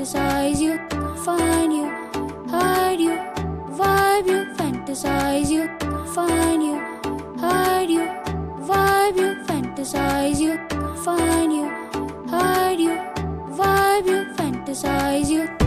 fantasize you, find you, hide you, vibe you, fantasize you, find you, hide you, vibe you, fantasize you, find you, hide you, vibe you, fantasize you.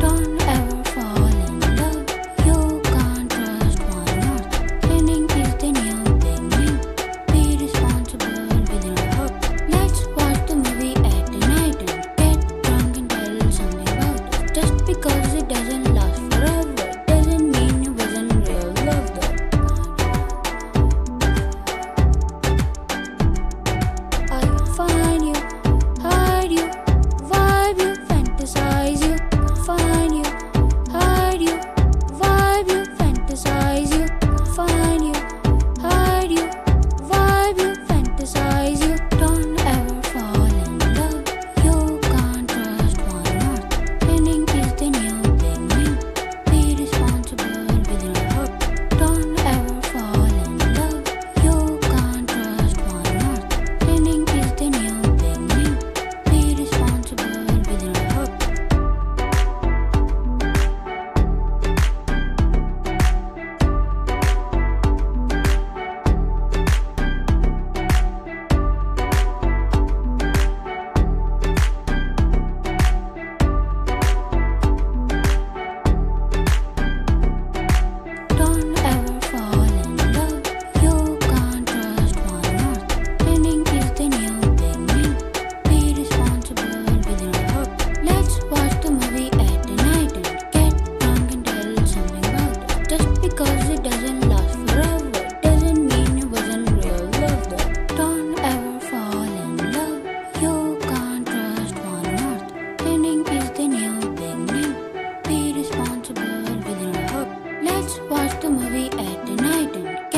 Because it doesn't last forever doesn't mean it wasn't real love. Though. Don't ever fall in love. You can't trust one heart. Ending is the new beginning. Be responsible within your hope. Let's watch the movie at night night.